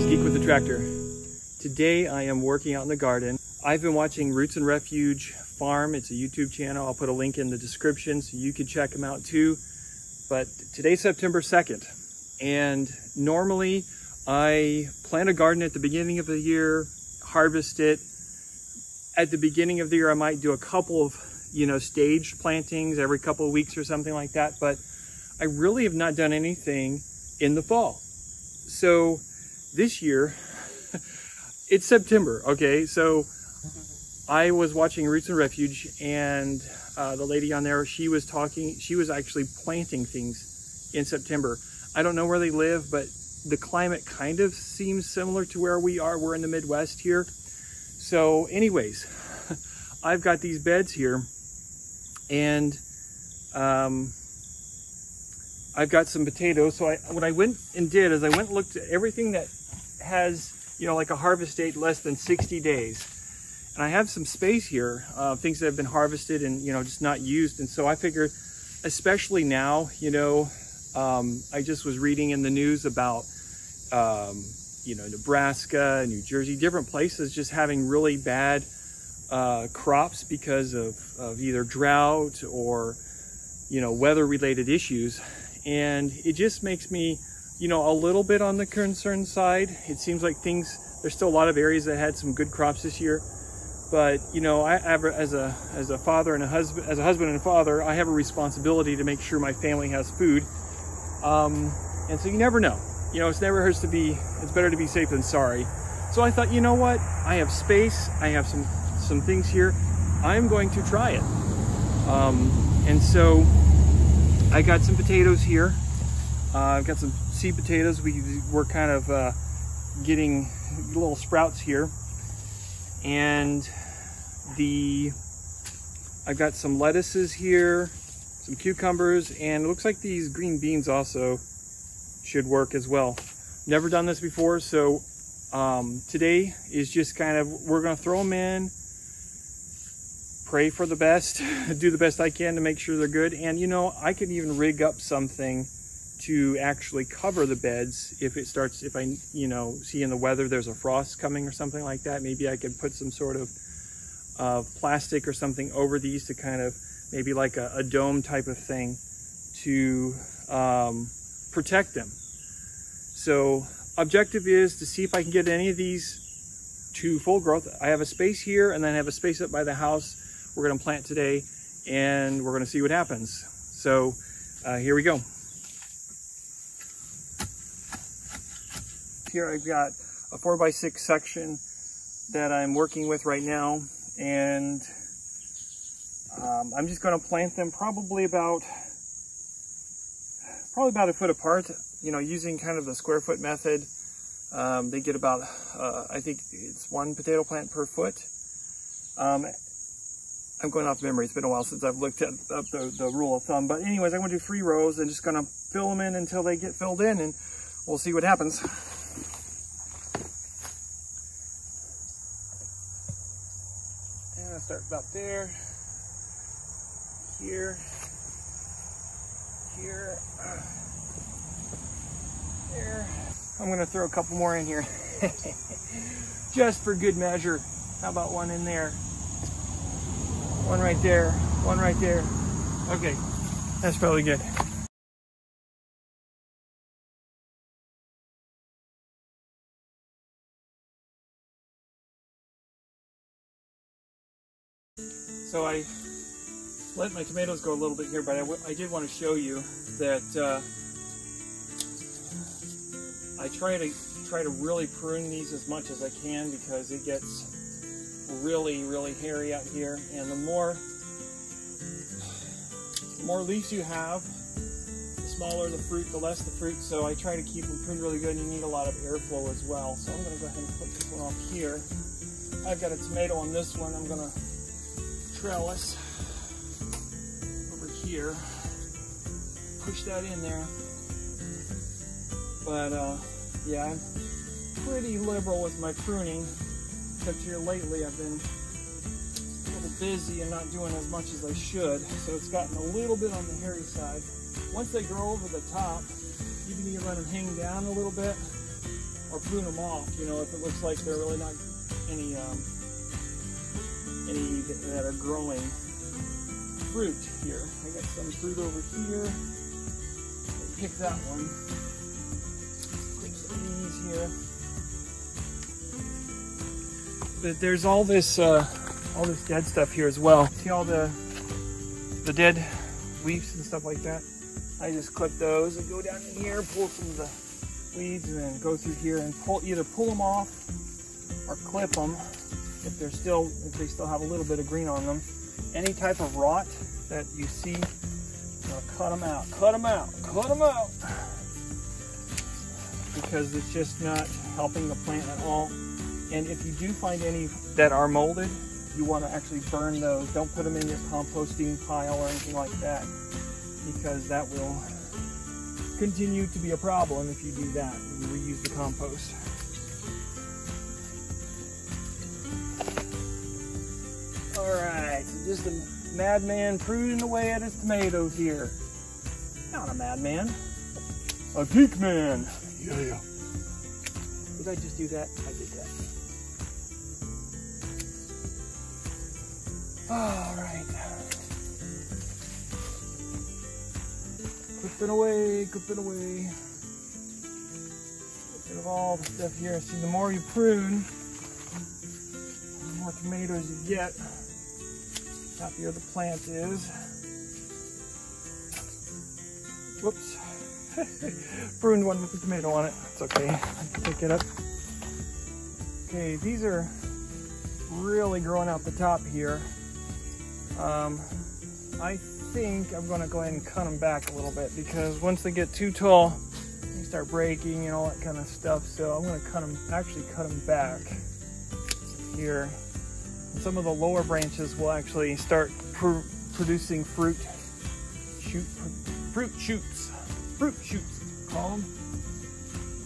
guys, Geek with the Tractor. Today I am working out in the garden. I've been watching Roots and Refuge Farm. It's a YouTube channel. I'll put a link in the description so you can check them out too. But today's September 2nd. And normally I plant a garden at the beginning of the year, harvest it. At the beginning of the year, I might do a couple of, you know, staged plantings every couple of weeks or something like that. But I really have not done anything in the fall. So this year, it's September, okay? So I was watching Roots and Refuge and uh, the lady on there, she was talking, she was actually planting things in September. I don't know where they live, but the climate kind of seems similar to where we are. We're in the Midwest here. So anyways, I've got these beds here and um, I've got some potatoes. So I, what I went and did is I went and looked at everything that has, you know, like a harvest date less than 60 days. And I have some space here, uh, things that have been harvested and, you know, just not used. And so I figured, especially now, you know, um, I just was reading in the news about, um, you know, Nebraska, New Jersey, different places just having really bad uh, crops because of, of either drought or, you know, weather related issues. And it just makes me, you know, a little bit on the concern side. It seems like things, there's still a lot of areas that had some good crops this year. But, you know, I as a, as a father and a husband, as a husband and a father, I have a responsibility to make sure my family has food. Um, and so you never know. You know, it's never hurts to be, it's better to be safe than sorry. So I thought, you know what? I have space. I have some, some things here. I'm going to try it. Um, and so I got some potatoes here. Uh, I've got some seed potatoes. We were kind of uh, getting little sprouts here. And the, I've got some lettuces here, some cucumbers, and it looks like these green beans also should work as well. Never done this before, so um, today is just kind of, we're gonna throw them in, pray for the best, do the best I can to make sure they're good. And you know, I could even rig up something to actually cover the beds if it starts, if I, you know, see in the weather there's a frost coming or something like that. Maybe I could put some sort of uh, plastic or something over these to kind of maybe like a, a dome type of thing to um, protect them. So objective is to see if I can get any of these to full growth. I have a space here and then I have a space up by the house we're going to plant today and we're going to see what happens. So uh, here we go. Here I've got a 4x6 section that I'm working with right now and um, I'm just going to plant them probably about probably about a foot apart you know using kind of the square foot method um, they get about uh, I think it's one potato plant per foot um, I'm going off memory. It's been a while since I've looked at up the, the rule of thumb. But anyways, I'm going to do three rows and just going to fill them in until they get filled in and we'll see what happens. And I start about there, here, here, there. I'm to throw a couple more in here just for good measure. How about one in there? One right there, one right there. Okay, that's probably good. So I let my tomatoes go a little bit here, but I, did want to show you that uh, I try to try to really prune these as much as I can because it gets really, really hairy out here. And the more, the more leaves you have, the smaller the fruit, the less the fruit. So I try to keep them pruned really good. And you need a lot of airflow as well. So I'm going to go ahead and put this one off here. I've got a tomato on this one. I'm going to trellis over here. Push that in there. But uh, yeah, I'm pretty liberal with my pruning except here lately I've been a little busy and not doing as much as I should, so it's gotten a little bit on the hairy side. Once they grow over the top, you can even let them hang down a little bit, or prune them off, you know, if it looks like they're really not any um, that are growing fruit here. I got some fruit over here. Pick that one. Pick these here. But there's all this uh, all this dead stuff here as well. See all the the dead leaves and stuff like that? I just clip those and go down in here, pull some of the weeds, and then go through here and pull either pull them off or clip them if they're still if they still have a little bit of green on them. Any type of rot that you see, cut them out, cut them out, cut them out, because it's just not helping the plant at all. And if you do find any that are molded, you want to actually burn those. Don't put them in your composting pile or anything like that because that will continue to be a problem if you do that and reuse the compost. Alright, so just a madman pruning away at his tomatoes here. Not a madman, a geek man. Yeah, yeah. Did I just do that? I did that. Alright. Clipping away, clipping away. Get rid of all the stuff here. See, the more you prune, the more tomatoes you get. The happier the plant is. Whoops. Pruned one with a tomato on it. It's okay. I can pick it up. Okay, these are really growing out the top here. Um, I think I'm going to go ahead and cut them back a little bit because once they get too tall, they start breaking and all that kind of stuff. So I'm going to cut them, actually cut them back here. Some of the lower branches will actually start pr producing fruit, shoot, fruit shoots, fruit shoots, call them.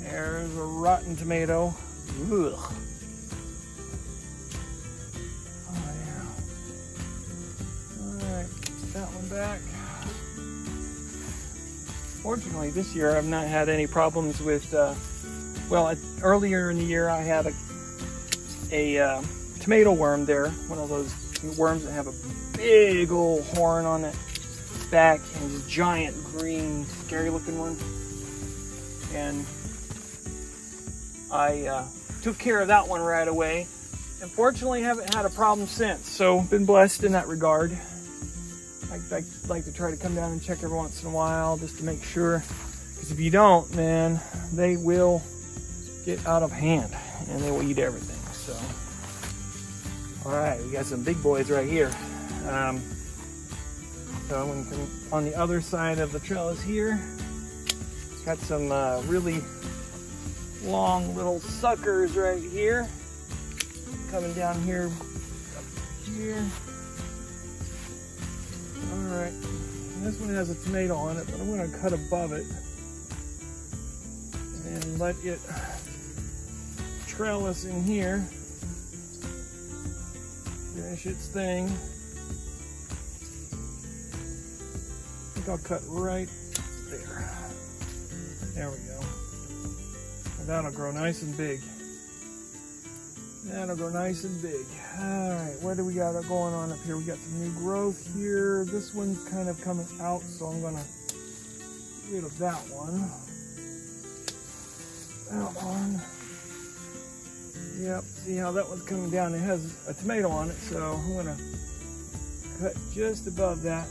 There's a rotten tomato. Ugh. Oh yeah all right that one back. Fortunately, this year I've not had any problems with, uh, well, earlier in the year I had a, a uh, tomato worm there, one of those worms that have a big old horn on it back and this giant green scary looking one. And I uh, took care of that one right away. Unfortunately, haven't had a problem since, so been blessed in that regard. I, I like to try to come down and check every once in a while just to make sure. Because if you don't, man, they will get out of hand and they will eat everything. So, all right, we got some big boys right here. Um, so I'm to come on the other side of the trellis here. Got some uh, really long little suckers right here. Coming down here, here. Alright, this one has a tomato on it, but I'm going to cut above it and let it trellis in here. Finish its thing. I think I'll cut right there. There we go. And that'll grow nice and big. That'll grow nice and big. All right, what do we got going on up here? We got some new growth here. This one's kind of coming out, so I'm gonna get rid of that one. That one. Yep, see how that one's coming down. It has a tomato on it, so I'm gonna cut just above that.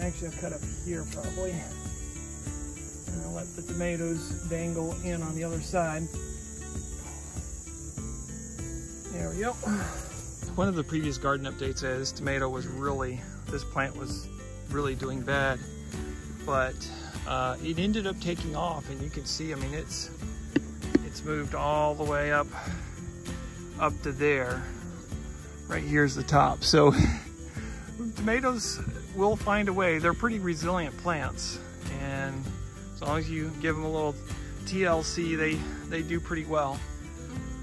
Actually, I'll cut up here probably. And I'll let the tomatoes dangle in on the other side. There we go. One of the previous garden updates is tomato was really, this plant was really doing bad, but uh, it ended up taking off and you can see, I mean, it's, it's moved all the way up, up to there. Right here's the top. So tomatoes will find a way. They're pretty resilient plants. And as long as you give them a little TLC, they, they do pretty well.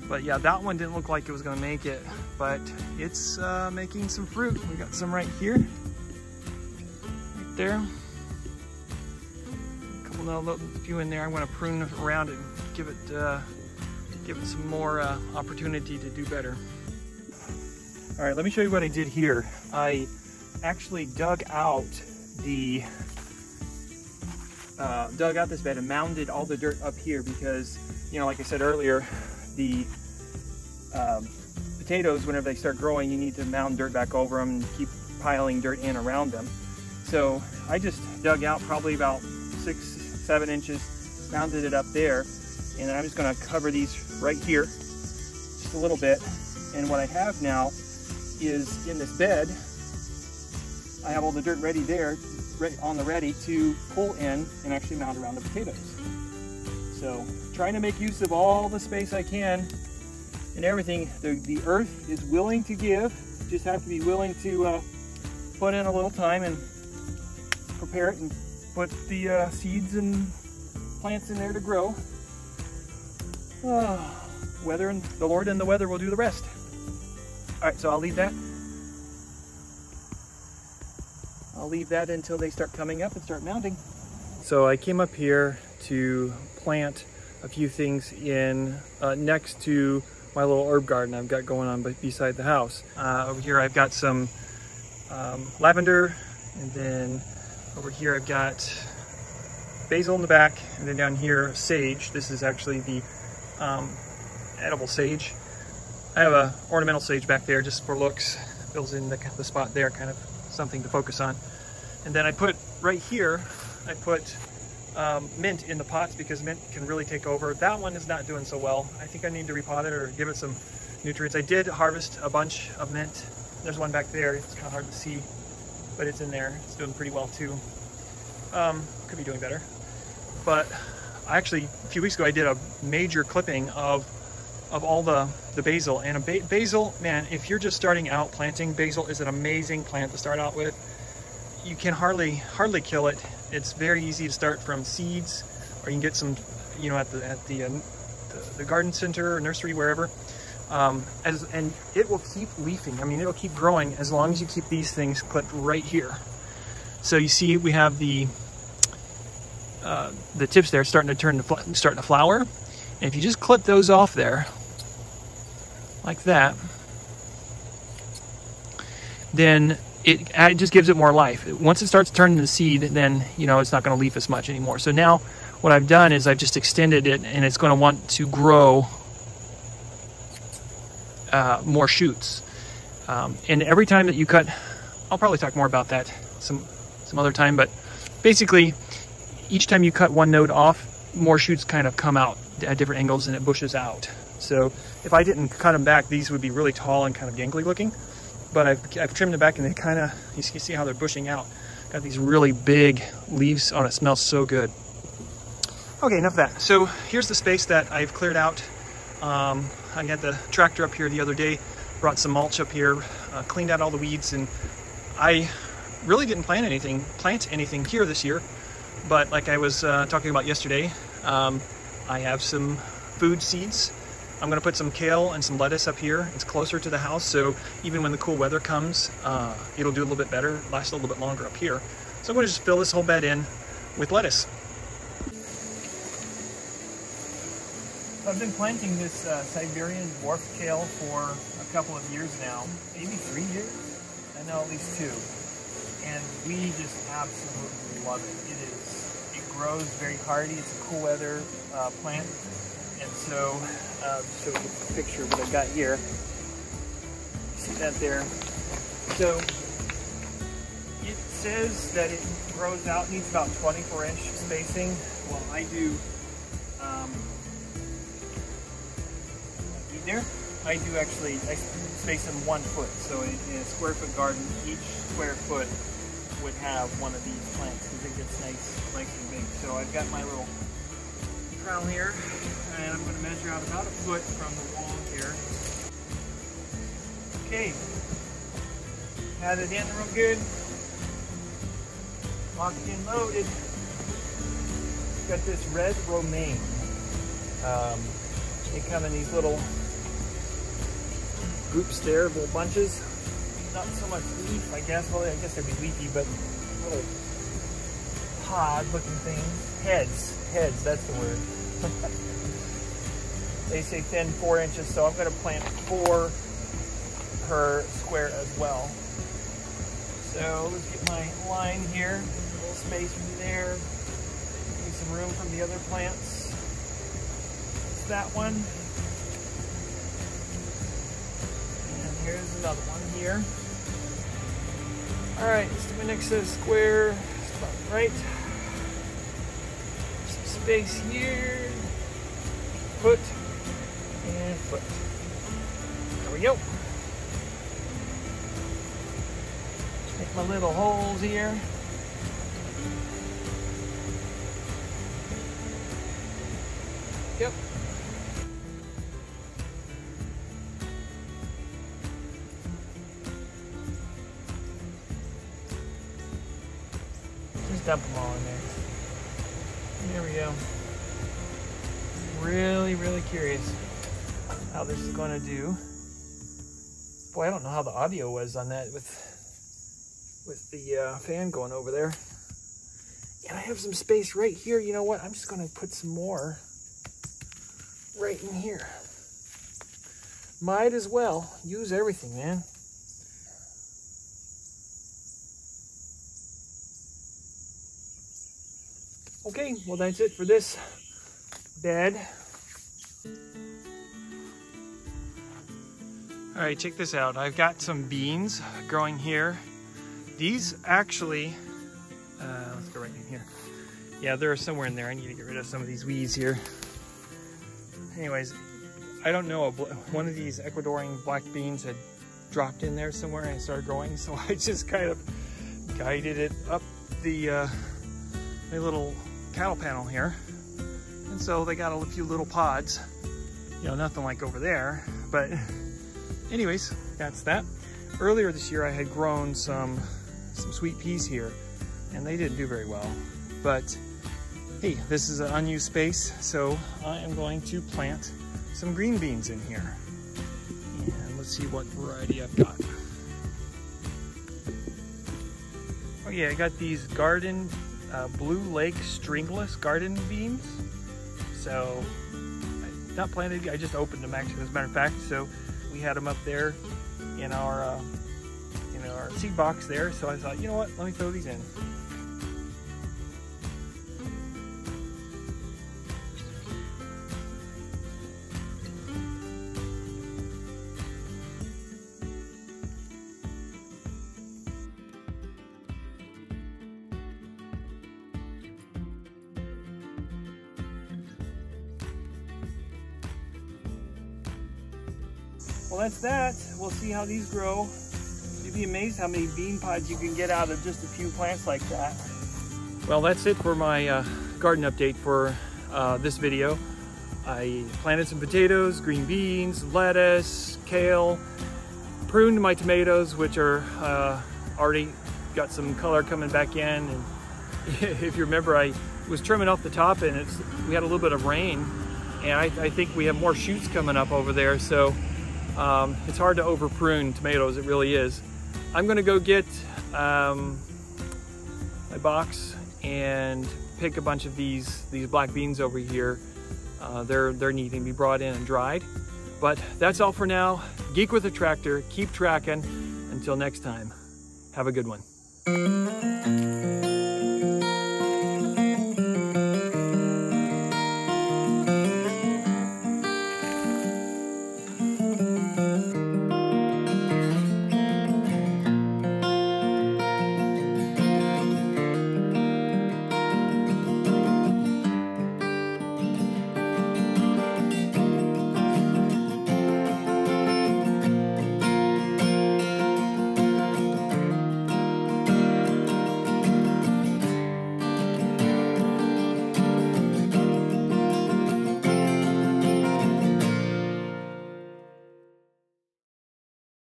But yeah, that one didn't look like it was gonna make it, but it's uh, making some fruit. We got some right here, right there. A couple, a few in there. I'm gonna prune around it and give it uh, give it some more uh, opportunity to do better. All right, let me show you what I did here. I actually dug out the uh, dug out this bed and mounded all the dirt up here because, you know, like I said earlier, the um, potatoes, whenever they start growing, you need to mound dirt back over them and keep piling dirt in around them. So I just dug out probably about six, seven inches, mounded it up there, and I'm just gonna cover these right here, just a little bit. And what I have now is in this bed, I have all the dirt ready there, on the ready to pull in and actually mount around the potatoes. So trying to make use of all the space I can and everything. The, the earth is willing to give, just have to be willing to uh, put in a little time and prepare it and put the uh, seeds and plants in there to grow. Uh, weather and the Lord and the weather will do the rest. All right, so I'll leave that I'll leave that until they start coming up and start mounting. So I came up here to plant a few things in uh, next to my little herb garden I've got going on beside the house. Uh, over here I've got some um, lavender and then over here I've got basil in the back and then down here sage. This is actually the um, edible sage. I have a ornamental sage back there just for looks. Fills in the, the spot there, kind of something to focus on. And then I put right here, I put um, mint in the pots because mint can really take over. That one is not doing so well. I think I need to repot it or give it some nutrients. I did harvest a bunch of mint. There's one back there. It's kind of hard to see, but it's in there. It's doing pretty well too. Um, could be doing better. But actually, a few weeks ago, I did a major clipping of of all the, the basil. And a ba basil, man, if you're just starting out planting, basil is an amazing plant to start out with you can hardly hardly kill it. It's very easy to start from seeds, or you can get some, you know, at the at the uh, the, the, garden center or nursery wherever. Um, as and it will keep leafing. I mean, it'll keep growing as long as you keep these things clipped right here. So you see, we have the uh, the tips there starting to turn to starting to flower. And if you just clip those off there, like that, then it, it just gives it more life. Once it starts turning to seed, then you know it's not going to leaf as much anymore. So now what I've done is I've just extended it and it's going to want to grow uh, more shoots. Um, and every time that you cut, I'll probably talk more about that some some other time, but basically each time you cut one node off, more shoots kind of come out at different angles and it bushes out. So if I didn't cut them back, these would be really tall and kind of gangly looking but I've, I've trimmed them back and they kind of, you see how they're bushing out. Got these really big leaves on it. smells so good. Okay, enough of that. So here's the space that I've cleared out. Um, I had the tractor up here the other day, brought some mulch up here, uh, cleaned out all the weeds, and I really didn't plant anything, plant anything here this year. But like I was uh, talking about yesterday, um, I have some food seeds I'm gonna put some kale and some lettuce up here. It's closer to the house, so even when the cool weather comes, uh, it'll do a little bit better, last a little bit longer up here. So I'm gonna just fill this whole bed in with lettuce. I've been planting this uh, Siberian dwarf kale for a couple of years now, maybe three years? I know at least two. And we just absolutely love it. Grows very hardy. It's a cool weather uh, plant. And so, uh, show you a picture of what I've got here. See that there? So, it says that it grows out, needs about 24 inch spacing. Well, I do, um, there, I do actually, I space them one foot. So in, in a square foot garden, each square foot would have one of these plants because it gets nice, nice and big. So I've got my little trowel here and I'm going to measure out about a foot from the wall here. Okay, had it in real good, locked in loaded. Got this red romaine. Um, they come in these little groups there, little bunches. Not so much leaf, I guess. Well, I guess they'd be leafy, but little pod looking things. Heads. Heads, that's the word. They say thin four inches, so I'm gonna plant four per square as well. So let's get my line here, a little space from there, some room from the other plants. That one. And here's another one here. All right, so my next square, right. Some space here, foot, and foot. There we go. Make my little holes here. Yep. Dump them all in there. There we go. Really, really curious how this is going to do. Boy, I don't know how the audio was on that with with the uh, fan going over there. And I have some space right here. You know what? I'm just going to put some more right in here. Might as well use everything, man. Okay, well that's it for this bed. All right, check this out. I've got some beans growing here. These actually, uh, let's go right in here. Yeah, they're somewhere in there. I need to get rid of some of these weeds here. Anyways, I don't know, one of these Ecuadorian black beans had dropped in there somewhere and started growing, so I just kind of guided it up the uh, my little cattle panel here. And so they got a few little pods, you know, nothing like over there, but anyways, that's that. Earlier this year, I had grown some, some sweet peas here and they didn't do very well, but hey, this is an unused space, so I am going to plant some green beans in here. And let's see what variety I've got. Oh yeah, I got these garden uh, Blue Lake stringless garden beans. So, not planted, I just opened them actually, as a matter of fact. So we had them up there in our, uh, in our seed box there. So I thought, you know what, let me throw these in. That's that. We'll see how these grow. You'd be amazed how many bean pods you can get out of just a few plants like that. Well, that's it for my uh, garden update for uh, this video. I planted some potatoes, green beans, lettuce, kale, pruned my tomatoes, which are uh, already got some color coming back in. And if you remember, I was trimming off the top and it's we had a little bit of rain and I, I think we have more shoots coming up over there. So um, it's hard to over prune tomatoes, it really is. I'm gonna go get um, my box and pick a bunch of these, these black beans over here. Uh, they're, they're needing to be brought in and dried. But that's all for now. Geek with a tractor, keep tracking. Until next time, have a good one.